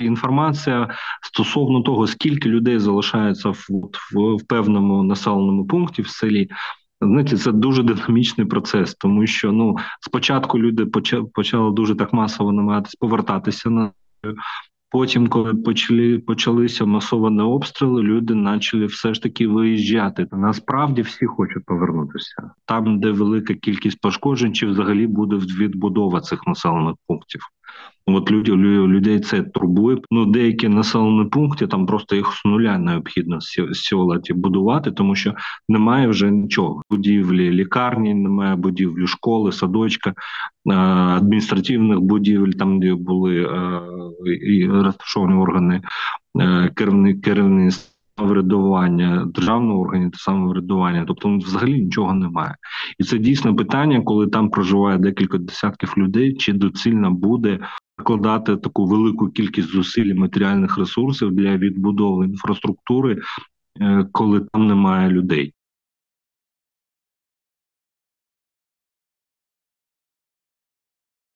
Інформація стосовно того, скільки людей залишається в, в, в певному населеному пункті в селі. Знаєте, це дуже динамічний процес, тому що ну спочатку люди почали дуже так масово намагатися повертатися на Потім, коли почали почалися масовані обстріли, люди почали все ж таки виїжджати. Насправді всі хочуть повернутися там, де велика кількість пошкоджень, чи взагалі буде відбудова цих населених пунктів. От люди, людей це турбує. Ну деякі населені пункти там просто їх з нуля необхідно сьогодні будувати, тому що немає вже нічого. Будівлі лікарні, немає будівлі школи, садочка, адміністративних будівель, там де були і розташовані органи керівництва самоврядування, державного органів та самоврядування, тобто ну, взагалі нічого немає, і це дійсно питання, коли там проживає декілька десятків людей, чи доцільно буде вкладати таку велику кількість зусиль і матеріальних ресурсів для відбудови інфраструктури, е, коли там немає людей.